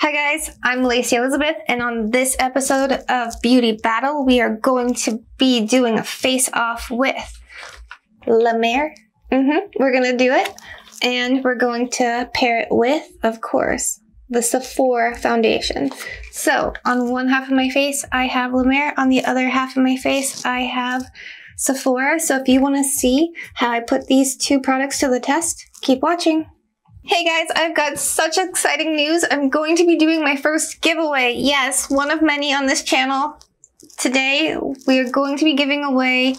Hi guys, I'm Lacey Elizabeth, and on this episode of Beauty Battle, we are going to be doing a face-off with La Mer. Mm-hmm. We're gonna do it, and we're going to pair it with, of course, the Sephora foundation. So, on one half of my face, I have La Mer. On the other half of my face, I have Sephora. So if you want to see how I put these two products to the test, keep watching. Hey guys, I've got such exciting news. I'm going to be doing my first giveaway. Yes, one of many on this channel. Today, we are going to be giving away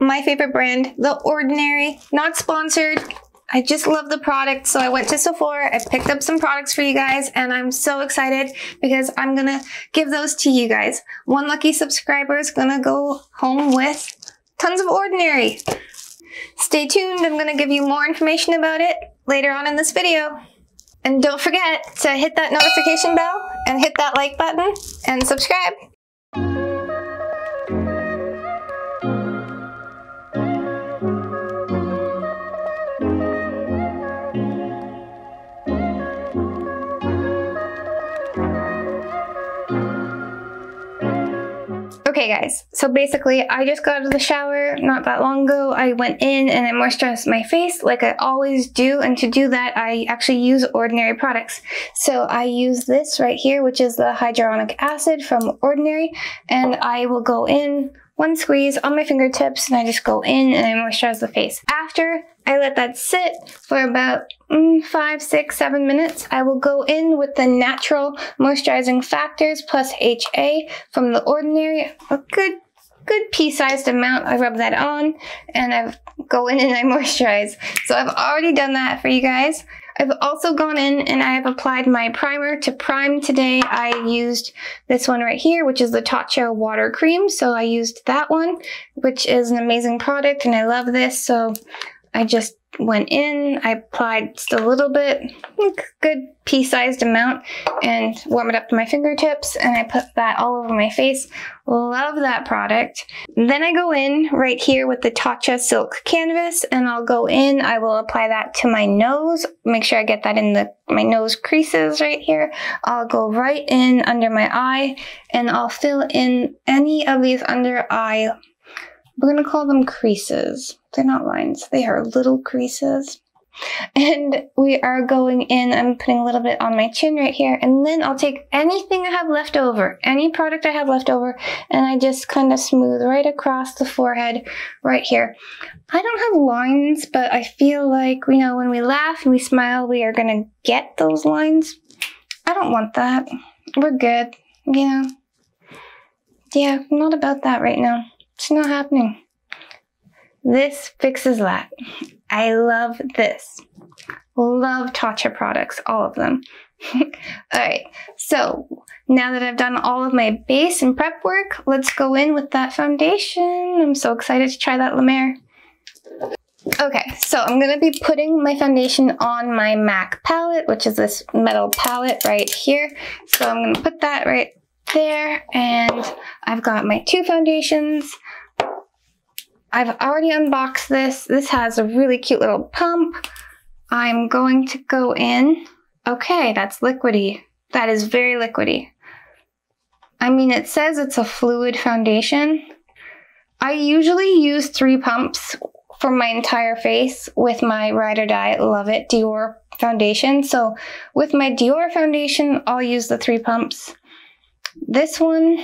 my favorite brand, The Ordinary. Not sponsored. I just love the product, so I went to Sephora, I picked up some products for you guys, and I'm so excited because I'm gonna give those to you guys. One lucky subscriber is gonna go home with tons of Ordinary. Stay tuned, I'm gonna give you more information about it later on in this video. And don't forget to hit that notification bell and hit that like button and subscribe. Okay guys, so basically I just got out of the shower not that long ago. I went in and I moisturized my face like I always do and to do that I actually use Ordinary products. So I use this right here which is the hyaluronic acid from Ordinary and I will go in one squeeze on my fingertips and I just go in and I moisturize the face. After I let that sit for about mm, five, six, seven minutes, I will go in with the natural moisturizing factors plus HA from The Ordinary, a good good pea-sized amount. I rub that on and I go in and I moisturize. So I've already done that for you guys. I've also gone in and I have applied my primer to prime today. I used this one right here, which is the Tatcha Water Cream. So I used that one, which is an amazing product and I love this. So I just went in, I applied just a little bit, good pea-sized amount, and warm it up to my fingertips, and I put that all over my face. Love that product. Then I go in right here with the Tatcha Silk Canvas, and I'll go in, I will apply that to my nose, make sure I get that in the my nose creases right here. I'll go right in under my eye, and I'll fill in any of these under eye, we're gonna call them creases they're not lines, they are little creases. And we are going in, I'm putting a little bit on my chin right here, and then I'll take anything I have left over, any product I have left over, and I just kind of smooth right across the forehead right here. I don't have lines, but I feel like, you know, when we laugh and we smile, we are gonna get those lines. I don't want that. We're good, you know. Yeah, not about that right now. It's not happening. This fixes that. I love this. Love Tatcha products, all of them. all right, so now that I've done all of my base and prep work, let's go in with that foundation. I'm so excited to try that La Mer. Okay, so I'm gonna be putting my foundation on my MAC palette, which is this metal palette right here. So I'm gonna put that right there, and I've got my two foundations. I've already unboxed this. This has a really cute little pump. I'm going to go in. Okay, that's liquidy. That is very liquidy. I mean, it says it's a fluid foundation. I usually use three pumps for my entire face with my Ride or Die Love It Dior foundation. So with my Dior foundation, I'll use the three pumps. This one,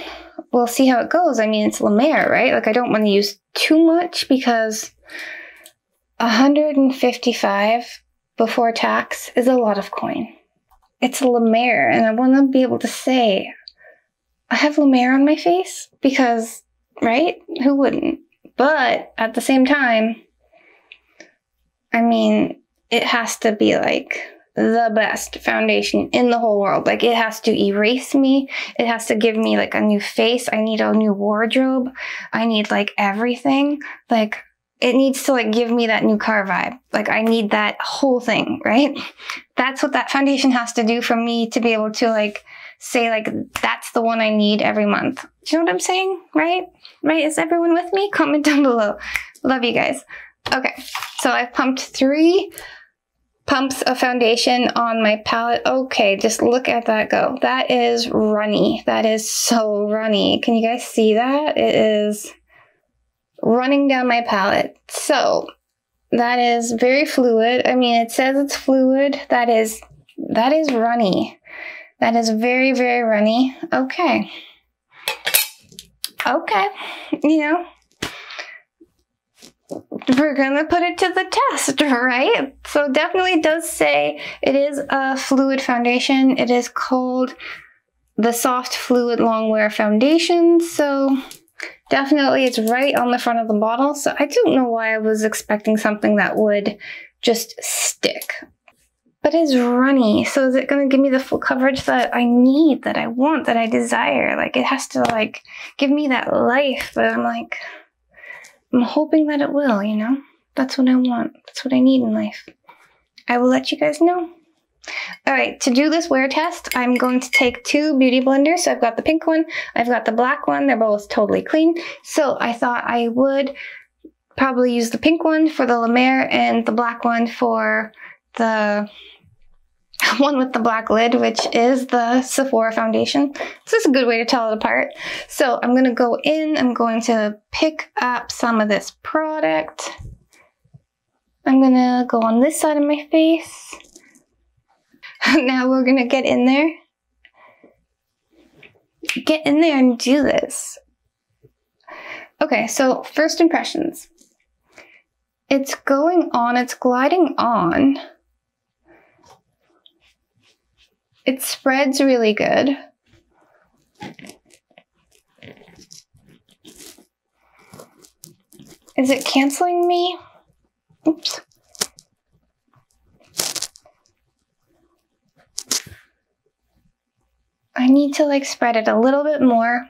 we'll see how it goes. I mean, it's La Mer, right? Like, I don't want to use too much because 155 before tax is a lot of coin. It's La Mer, and I want to be able to say, I have La Mer on my face because, right? Who wouldn't? But at the same time, I mean, it has to be like the best foundation in the whole world. Like it has to erase me. It has to give me like a new face. I need a new wardrobe. I need like everything. Like it needs to like give me that new car vibe. Like I need that whole thing, right? That's what that foundation has to do for me to be able to like say like that's the one I need every month. Do you know what I'm saying? Right? Right? Is everyone with me? Comment down below. Love you guys. Okay. So I've pumped three pumps a foundation on my palette. Okay, just look at that go. That is runny. That is so runny. Can you guys see that? It is running down my palette. So that is very fluid. I mean, it says it's fluid. That is, that is runny. That is very, very runny. Okay. Okay. You know, we're gonna put it to the test, right? So definitely does say it is a fluid foundation. It is called the Soft Fluid Longwear Foundation. So definitely it's right on the front of the bottle. So I don't know why I was expecting something that would just stick. But it's runny, so is it gonna give me the full coverage that I need, that I want, that I desire? Like it has to like give me that life, but I'm like, I'm hoping that it will, you know? That's what I want. That's what I need in life. I will let you guys know. All right, to do this wear test, I'm going to take two beauty blenders. So I've got the pink one, I've got the black one. They're both totally clean. So I thought I would probably use the pink one for the La Mer and the black one for the one with the black lid, which is the Sephora foundation. This is a good way to tell it apart. So I'm gonna go in, I'm going to pick up some of this product. I'm gonna go on this side of my face. now we're gonna get in there. Get in there and do this. Okay, so first impressions. It's going on, it's gliding on. It spreads really good. Is it canceling me? Oops. I need to like spread it a little bit more.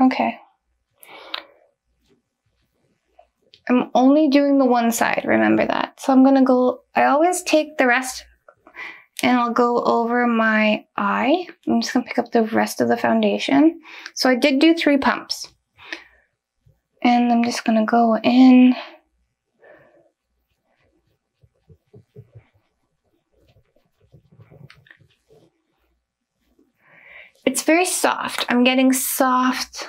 Okay. I'm only doing the one side, remember that. So I'm gonna go, I always take the rest and I'll go over my eye. I'm just gonna pick up the rest of the foundation. So I did do three pumps. And I'm just gonna go in. It's very soft. I'm getting soft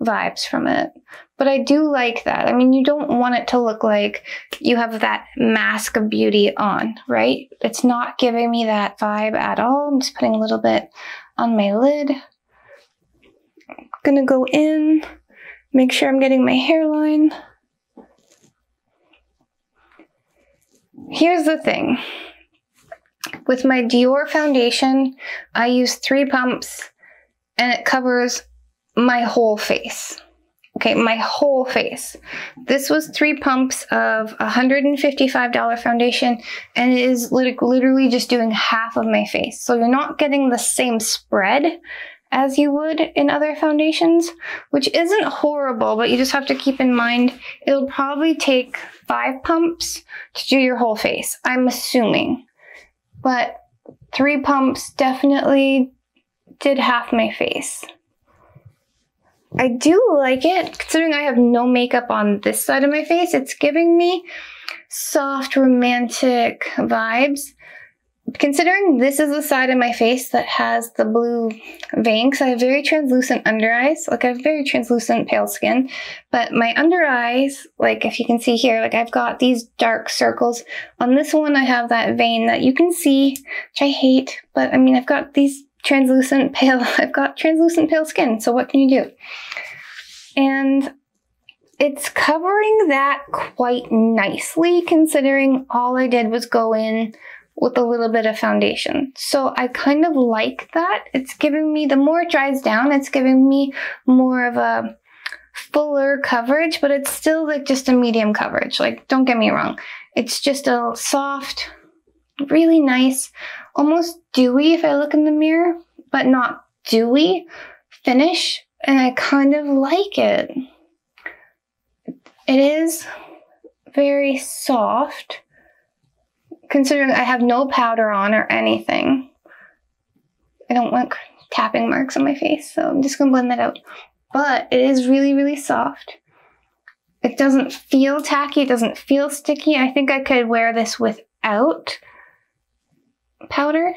vibes from it. But I do like that. I mean, you don't want it to look like you have that mask of beauty on, right? It's not giving me that vibe at all. I'm just putting a little bit on my lid. I'm gonna go in, make sure I'm getting my hairline. Here's the thing. With my Dior foundation, I use three pumps and it covers my whole face. Okay, my whole face. This was three pumps of $155 foundation and it is literally just doing half of my face. So you're not getting the same spread as you would in other foundations, which isn't horrible, but you just have to keep in mind it'll probably take five pumps to do your whole face, I'm assuming. But three pumps definitely did half my face. I do like it, considering I have no makeup on this side of my face. It's giving me soft, romantic vibes. Considering this is the side of my face that has the blue veins, I have very translucent under eyes, like I have very translucent pale skin, but my under eyes, like if you can see here, like I've got these dark circles. On this one, I have that vein that you can see, which I hate, but I mean, I've got these translucent pale, I've got translucent pale skin, so what can you do? And it's covering that quite nicely considering all I did was go in with a little bit of foundation. So I kind of like that. It's giving me, the more it dries down, it's giving me more of a fuller coverage, but it's still like just a medium coverage. Like, don't get me wrong. It's just a soft, really nice, almost dewy if I look in the mirror, but not dewy finish. And I kind of like it. It is very soft, considering I have no powder on or anything. I don't want tapping marks on my face. So I'm just gonna blend that out. But it is really, really soft. It doesn't feel tacky, it doesn't feel sticky. I think I could wear this without powder.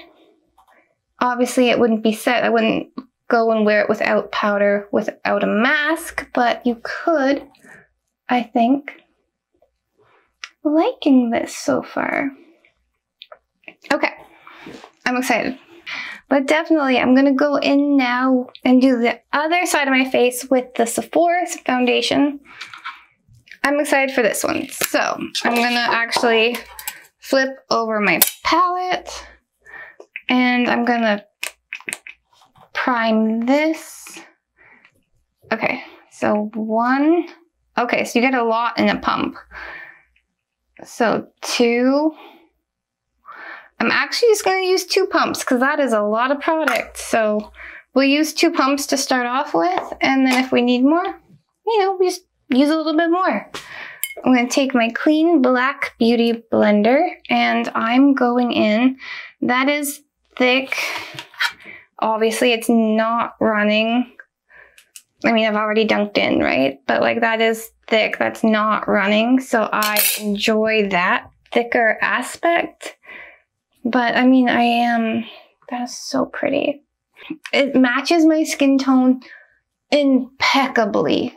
Obviously it wouldn't be set, I wouldn't go and wear it without powder, without a mask, but you could, I think. Liking this so far. Okay, I'm excited. But definitely, I'm to go in now and do the other side of my face with the Sephora foundation. I'm excited for this one. So, I'm to actually flip over my palette. And I'm to prime this. Okay, so one. Okay, so you get a lot in a pump. So two. I'm actually just to use two pumps because that is a lot of product. So we'll use two pumps to start off with. And then if we need more, you know, we just use a little bit more. I'm going to take my clean black beauty blender and I'm going in. That is thick. Obviously it's not running. I mean, I've already dunked in, right? But like that is thick. That's not running. So I enjoy that thicker aspect. But I mean, I am, that's so pretty. It matches my skin tone impeccably.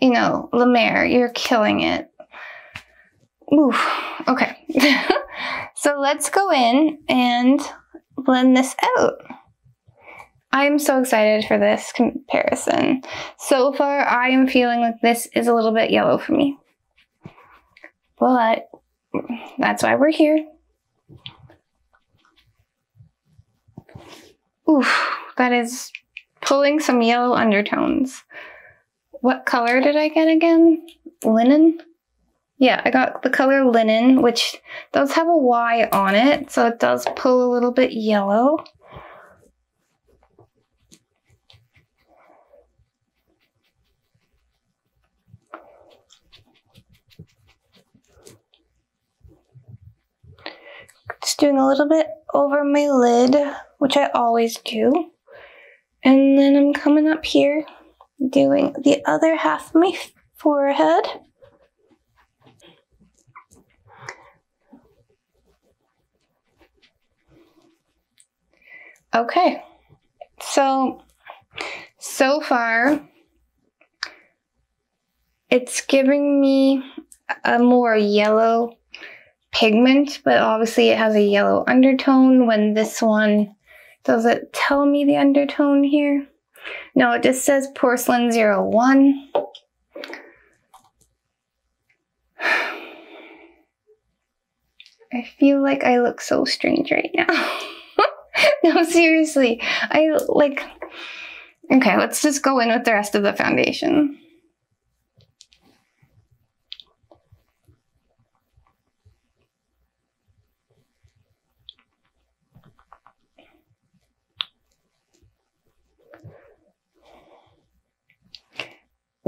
You know, Mer, you're killing it. Ooh, okay. so let's go in and blend this out. I'm so excited for this comparison. So far, I am feeling like this is a little bit yellow for me. But that's why we're here. Oof, that is pulling some yellow undertones. What color did I get again? Linen? Yeah, I got the color linen, which does have a Y on it, so it does pull a little bit yellow. Just doing a little bit over my lid, which I always do. And then I'm coming up here, doing the other half of my forehead. Okay, so, so far, it's giving me a more yellow pigment, but obviously it has a yellow undertone when this one, does it tell me the undertone here? No, it just says porcelain 01. I feel like I look so strange right now. no, seriously. I like, okay, let's just go in with the rest of the foundation.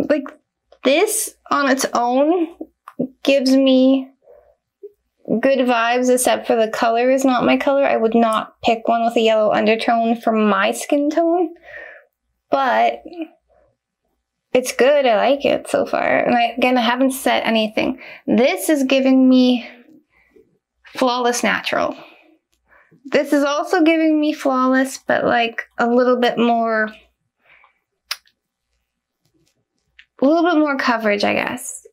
like this on its own gives me good vibes except for the color is not my color. I would not pick one with a yellow undertone for my skin tone. But it's good. I like it so far. And I, again, I haven't set anything. This is giving me flawless natural. This is also giving me flawless, but like a little bit more a little bit more coverage, I guess.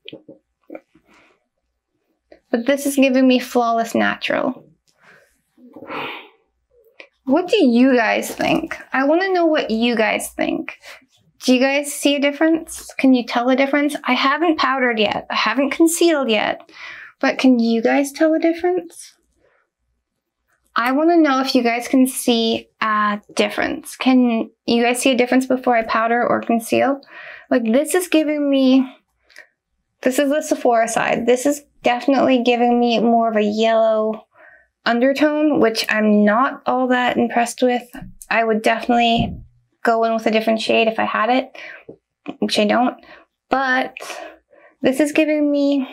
But this is giving me flawless natural. What do you guys think? I want to know what you guys think. Do you guys see a difference? Can you tell a difference? I haven't powdered yet. I haven't concealed yet. But can you guys tell a difference? I want to know if you guys can see a difference. Can you guys see a difference before I powder or conceal? Like this is giving me, this is the Sephora side. This is definitely giving me more of a yellow undertone, which I'm not all that impressed with. I would definitely go in with a different shade if I had it, which I don't. But this is giving me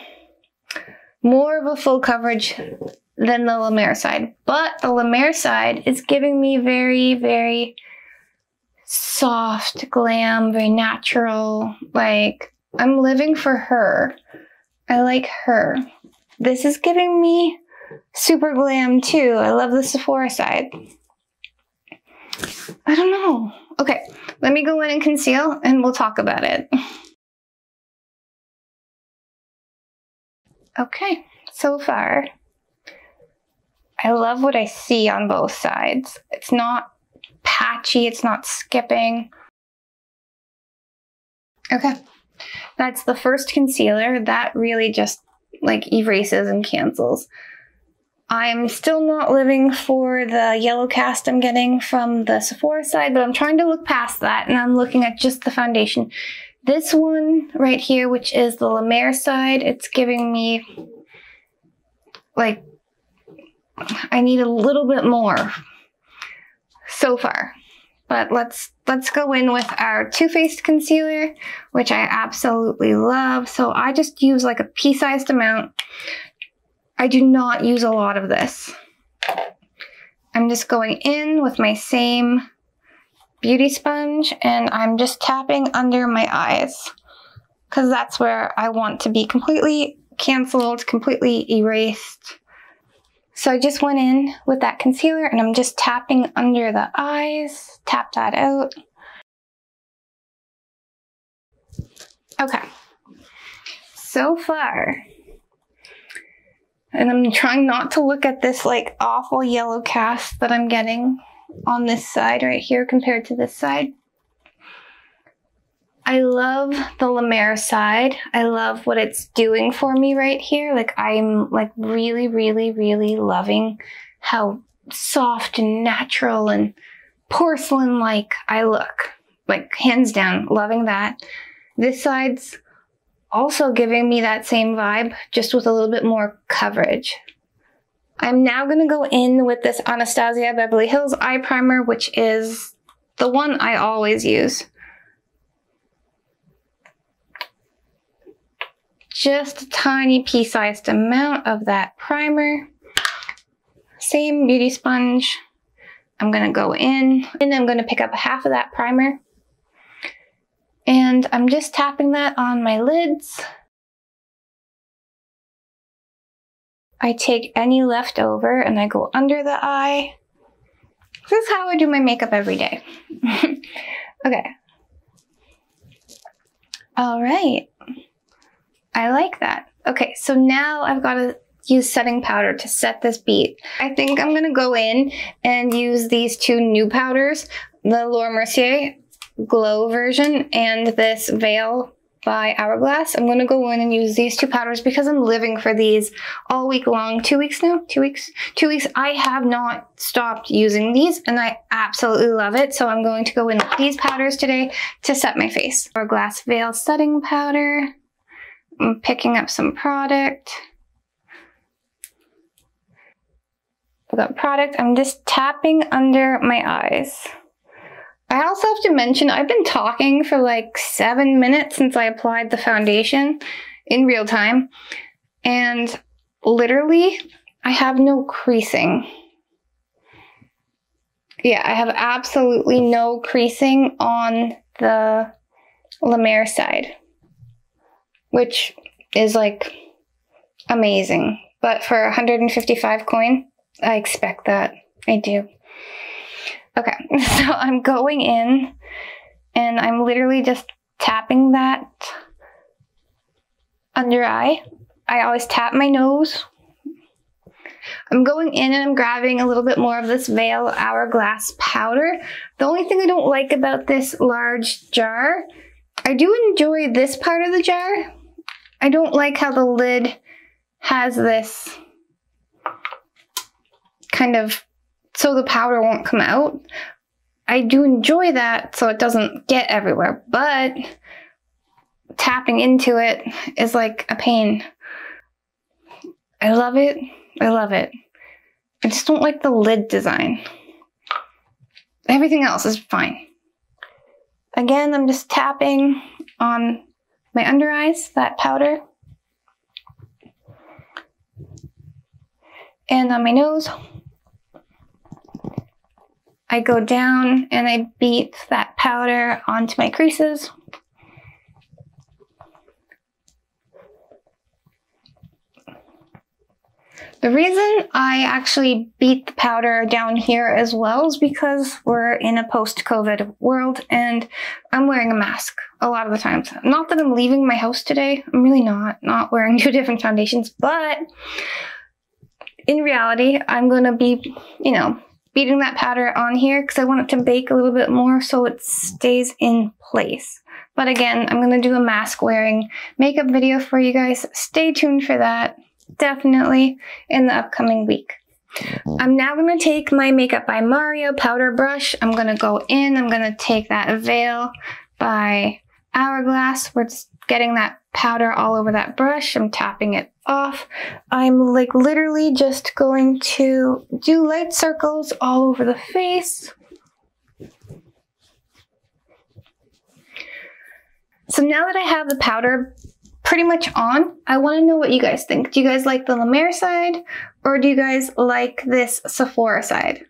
more of a full coverage than the La Mer side. But the La Mer side is giving me very, very soft, glam, very natural. Like, I'm living for her. I like her. This is giving me super glam too. I love the Sephora side. I don't know. Okay, let me go in and conceal and we'll talk about it. Okay, so far, I love what I see on both sides. It's not patchy, it's not skipping. Okay, that's the first concealer. That really just like erases and cancels. I'm still not living for the yellow cast I'm getting from the Sephora side, but I'm trying to look past that and I'm looking at just the foundation. This one right here, which is the La Mer side, it's giving me like, I need a little bit more so far. But let's let's go in with our Too Faced concealer, which I absolutely love. So I just use like a pea-sized amount. I do not use a lot of this. I'm just going in with my same beauty sponge and I'm just tapping under my eyes because that's where I want to be completely canceled, completely erased. So I just went in with that concealer and I'm just tapping under the eyes, tap that out. Okay, so far, and I'm trying not to look at this like awful yellow cast that I'm getting on this side right here compared to this side. I love the Mer side. I love what it's doing for me right here. Like I'm like really, really, really loving how soft and natural and porcelain-like I look. Like hands down, loving that. This side's also giving me that same vibe, just with a little bit more coverage. I'm now going to go in with this Anastasia Beverly Hills Eye Primer, which is the one I always use. Just a tiny pea-sized amount of that primer. Same beauty sponge. I'm to go in and I'm to pick up half of that primer and I'm just tapping that on my lids. I take any left over and I go under the eye. This is how I do my makeup every day. okay. All right. I like that. Okay, so now I've got to use setting powder to set this beat. I think I'm gonna go in and use these two new powders, the Laura Mercier glow version and this veil by Hourglass. I'm going to go in and use these two powders because I'm living for these all week long. Two weeks now? Two weeks? Two weeks. I have not stopped using these and I absolutely love it. So I'm going to go in with these powders today to set my face. Hourglass Veil Setting Powder. I'm picking up some product. I've got product. I'm just tapping under my eyes. I also have to mention I've been talking for like seven minutes since I applied the foundation in real time. And literally, I have no creasing. Yeah, I have absolutely no creasing on the Mer side, which is like amazing. But for 155 coin, I expect that. I do. Okay, so I'm going in and I'm literally just tapping that under eye. I always tap my nose. I'm going in and I'm grabbing a little bit more of this Veil Hourglass powder. The only thing I don't like about this large jar, I do enjoy this part of the jar. I don't like how the lid has this kind of so the powder won't come out. I do enjoy that so it doesn't get everywhere, but tapping into it is like a pain. I love it. I love it. I just don't like the lid design. Everything else is fine. Again, I'm just tapping on my under eyes, that powder. And on my nose. I go down and I beat that powder onto my creases. The reason I actually beat the powder down here as well is because we're in a post-COVID world and I'm wearing a mask a lot of the times. Not that I'm leaving my house today. I'm really not, not wearing two different foundations, but in reality, I'm going to be, you know, beating that powder on here because I want it to bake a little bit more so it stays in place. But again, I'm going to do a mask wearing makeup video for you guys. Stay tuned for that definitely in the upcoming week. Mm-hmm. I'm now going to take my Makeup by Mario powder brush. I'm going to go in. I'm going to take that Veil by Hourglass. We're just getting that powder all over that brush. I'm tapping it off. I'm like literally just going to do light circles all over the face. So now that I have the powder pretty much on. I want to know what you guys think. Do you guys like the La Mer side or do you guys like this Sephora side?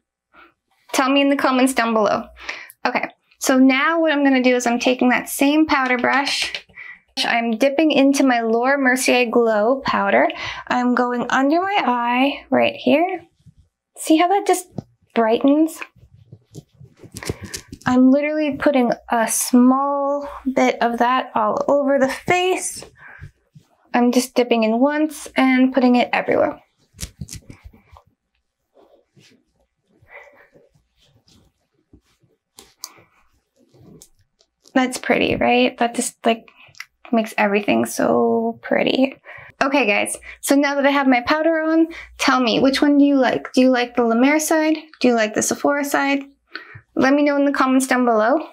Tell me in the comments down below. Okay, so now what I'm going to do is I'm taking that same powder brush. I'm dipping into my Laura Mercier Glow powder. I'm going under my eye right here. See how that just brightens? I'm literally putting a small bit of that all over the face. I'm just dipping in once and putting it everywhere. That's pretty, right? That just like makes everything so pretty. Okay guys, so now that I have my powder on, tell me, which one do you like? Do you like the La Mer side? Do you like the Sephora side? Let me know in the comments down below.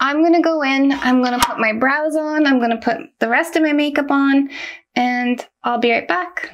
I'm gonna go in, I'm gonna put my brows on, I'm gonna put the rest of my makeup on, and I'll be right back.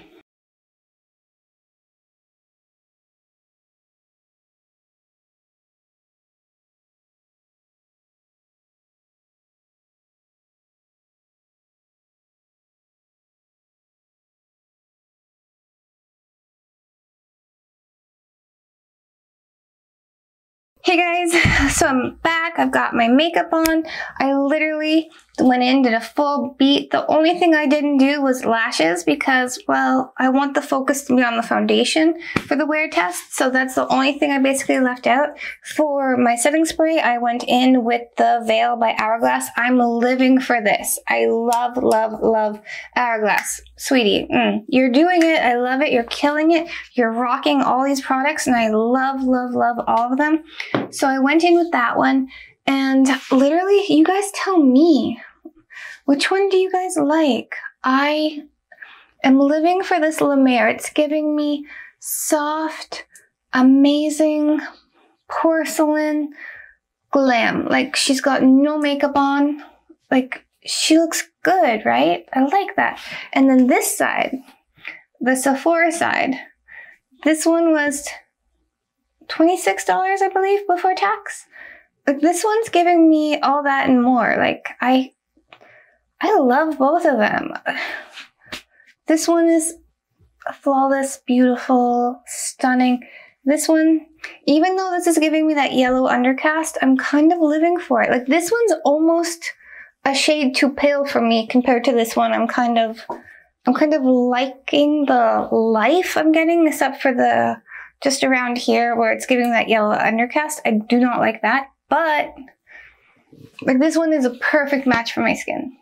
Hey guys, so I'm back. I've got my makeup on. I literally went in, did a full beat. The only thing I didn't do was lashes because, well, I want the focus to be on the foundation for the wear test. So that's the only thing I basically left out. For my setting spray, I went in with the Veil by Hourglass. I'm living for this. I love, love, love Hourglass. Sweetie, mm, you're doing it. I love it. You're killing it. You're rocking all these products and I love, love, love all of them. So I went in with that one and literally you guys tell me which one do you guys like? I am living for this La Mer. It's giving me soft, amazing porcelain glam. Like she's got no makeup on. Like she looks good, right? I like that. And then this side, the Sephora side, this one was $26, I believe, before tax. Like this one's giving me all that and more. Like I I love both of them. This one is flawless, beautiful, stunning. This one, even though this is giving me that yellow undercast, I'm kind of living for it. Like this one's almost a shade too pale for me compared to this one. I'm kind of, I'm kind of liking the life I'm getting, except for the, just around here where it's giving that yellow undercast. I do not like that, but like this one is a perfect match for my skin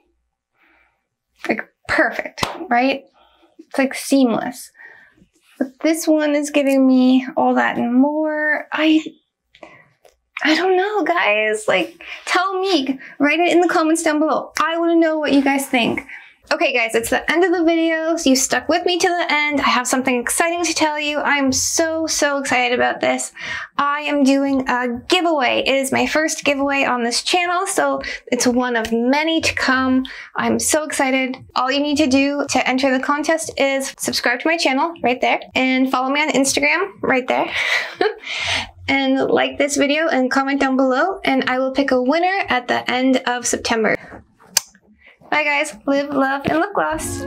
like perfect, right? It's like seamless. But this one is giving me all that and more. I I don't know, guys. Like, tell me. Write it in the comments down below. I want to know what you guys think. Okay guys, it's the end of the video. So you stuck with me to the end. I have something exciting to tell you. I'm so, so excited about this. I am doing a giveaway. It is my first giveaway on this channel, so it's one of many to come. I'm so excited. All you need to do to enter the contest is subscribe to my channel right there and follow me on Instagram right there. and like this video and comment down below and I will pick a winner at the end of September. Bye guys. Live, love, and look gloss.